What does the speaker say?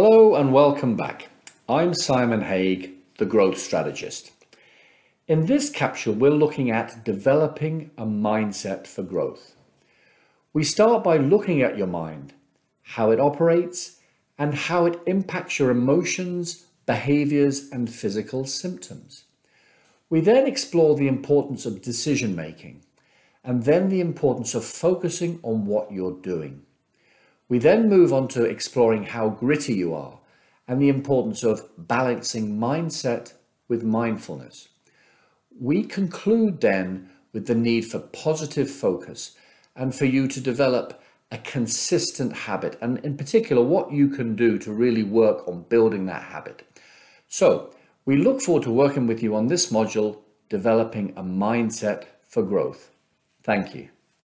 Hello and welcome back. I'm Simon Haig, the Growth Strategist. In this capsule, we're looking at developing a mindset for growth. We start by looking at your mind, how it operates, and how it impacts your emotions, behaviors, and physical symptoms. We then explore the importance of decision making and then the importance of focusing on what you're doing. We then move on to exploring how gritty you are and the importance of balancing mindset with mindfulness. We conclude then with the need for positive focus and for you to develop a consistent habit and in particular what you can do to really work on building that habit. So we look forward to working with you on this module, developing a mindset for growth. Thank you.